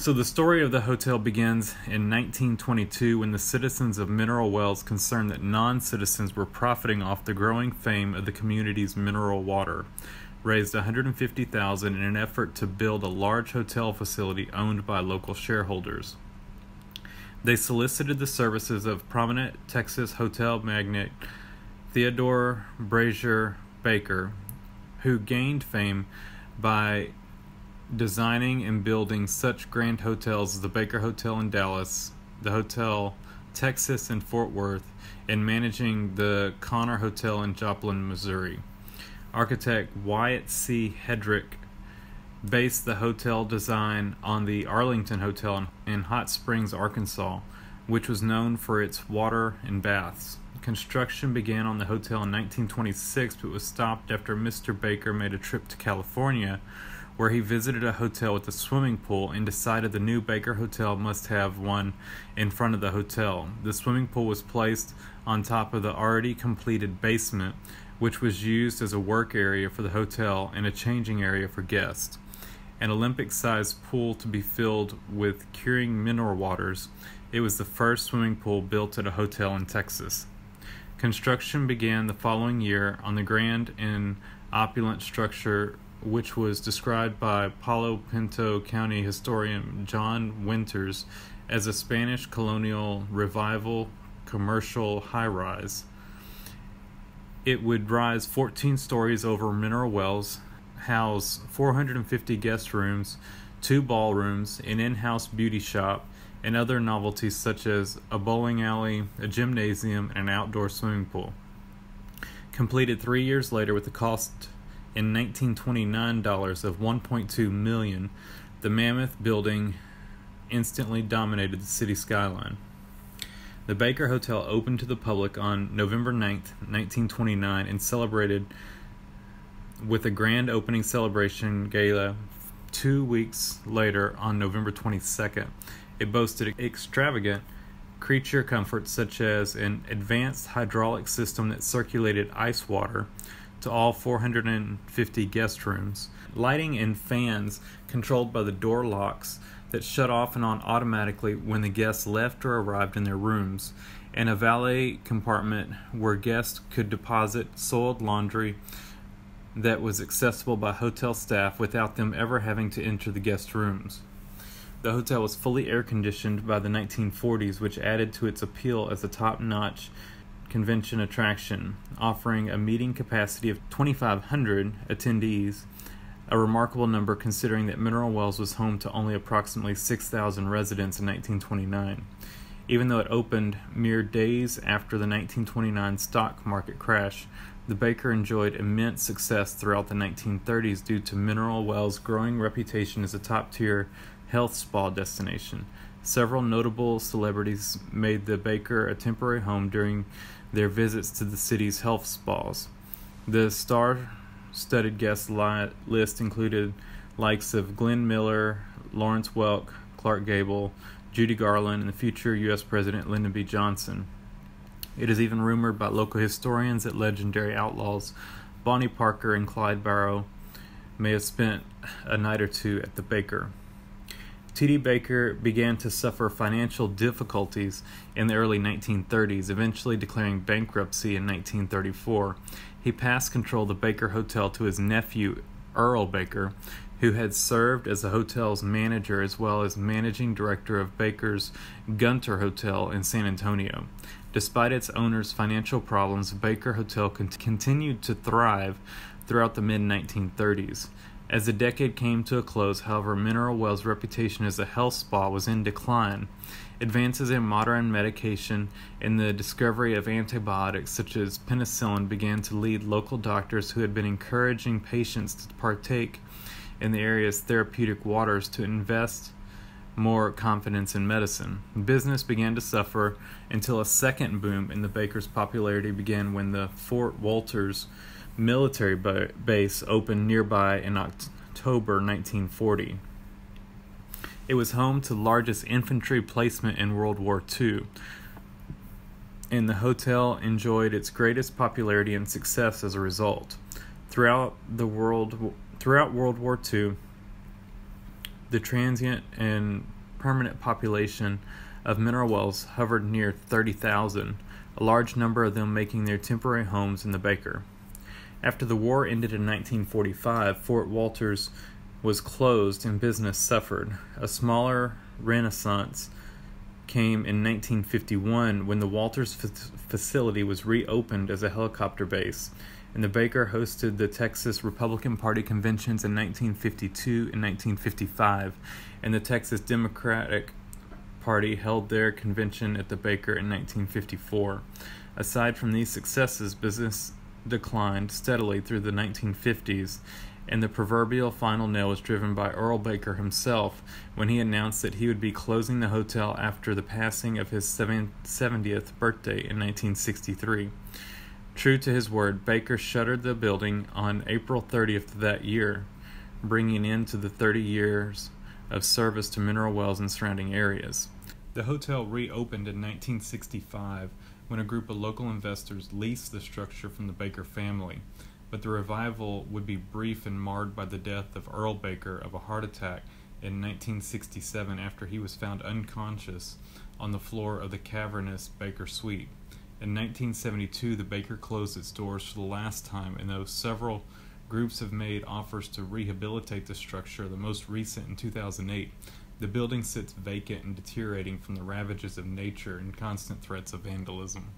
So the story of the hotel begins in 1922 when the citizens of Mineral Wells, concerned that non-citizens were profiting off the growing fame of the community's mineral water, raised 150,000 in an effort to build a large hotel facility owned by local shareholders. They solicited the services of prominent Texas hotel magnate Theodore Brasher Baker, who gained fame by designing and building such grand hotels as the Baker Hotel in Dallas, the Hotel Texas in Fort Worth, and managing the Connor Hotel in Joplin, Missouri. Architect Wyatt C. Hedrick based the hotel design on the Arlington Hotel in Hot Springs, Arkansas, which was known for its water and baths. Construction began on the hotel in 1926 but was stopped after Mr. Baker made a trip to California where he visited a hotel with a swimming pool and decided the new Baker Hotel must have one in front of the hotel. The swimming pool was placed on top of the already completed basement, which was used as a work area for the hotel and a changing area for guests. An Olympic sized pool to be filled with curing mineral waters, it was the first swimming pool built at a hotel in Texas. Construction began the following year on the grand and opulent structure which was described by Palo Pinto County historian John Winters as a Spanish colonial revival commercial high rise. It would rise 14 stories over mineral wells, house 450 guest rooms, two ballrooms, an in house beauty shop, and other novelties such as a bowling alley, a gymnasium, and an outdoor swimming pool. Completed three years later with a cost in 1929 dollars of 1.2 million, the mammoth building instantly dominated the city skyline. The Baker Hotel opened to the public on November 9th, 1929 and celebrated with a grand opening celebration gala 2 weeks later on November 22nd. It boasted extravagant creature comforts such as an advanced hydraulic system that circulated ice water to all 450 guest rooms. Lighting and fans controlled by the door locks that shut off and on automatically when the guests left or arrived in their rooms, and a valet compartment where guests could deposit soiled laundry that was accessible by hotel staff without them ever having to enter the guest rooms. The hotel was fully air conditioned by the 1940s, which added to its appeal as a top notch convention attraction, offering a meeting capacity of 2,500 attendees, a remarkable number considering that Mineral Wells was home to only approximately 6,000 residents in 1929. Even though it opened mere days after the 1929 stock market crash, the Baker enjoyed immense success throughout the 1930s due to Mineral Wells' growing reputation as a top tier health spa destination. Several notable celebrities made the Baker a temporary home during their visits to the city's health spas. The star studded guest li- list included likes of Glenn Miller, Lawrence Welk, Clark Gable, Judy Garland, and the future U.S. President Lyndon B. Johnson. It is even rumored by local historians that legendary outlaws Bonnie Parker and Clyde Barrow may have spent a night or two at the Baker. T.B. Baker began to suffer financial difficulties in the early 1930s, eventually declaring bankruptcy in 1934. He passed control of the Baker Hotel to his nephew, Earl Baker, who had served as the hotel's manager as well as managing director of Baker's Gunter Hotel in San Antonio. Despite its owner's financial problems, Baker Hotel continued to thrive throughout the mid 1930s. As the decade came to a close, however, Mineral Wells' reputation as a health spa was in decline. Advances in modern medication and the discovery of antibiotics such as penicillin began to lead local doctors who had been encouraging patients to partake in the area's therapeutic waters to invest more confidence in medicine. Business began to suffer until a second boom in the baker's popularity began when the Fort Walters military base opened nearby in October 1940. It was home to the largest infantry placement in World War II, and the hotel enjoyed its greatest popularity and success as a result. Throughout the world, throughout World War II, The transient and permanent population of mineral wells hovered near 30,000, a large number of them making their temporary homes in the Baker. After the war ended in 1945, Fort Walters was closed and business suffered. A smaller renaissance came in 1951 when the Walters facility was reopened as a helicopter base, and the Baker hosted the Texas Republican Party conventions in 1952 and 1955, and the Texas Democratic Party held their convention at the Baker in 1954. Aside from these successes, business declined steadily through the 1950s, and the proverbial final nail was driven by Earl Baker himself when he announced that he would be closing the hotel after the passing of his 70th birthday in 1963. True to his word, Baker shuttered the building on April 30th of that year, bringing in to the 30 years of service to mineral wells and surrounding areas. The hotel reopened in 1965 when a group of local investors leased the structure from the Baker family, but the revival would be brief and marred by the death of Earl Baker of a heart attack in 1967 after he was found unconscious on the floor of the cavernous Baker Suite. In 1972, the Baker closed its doors for the last time, and though several groups have made offers to rehabilitate the structure, the most recent in 2008, the building sits vacant and deteriorating from the ravages of nature and constant threats of vandalism.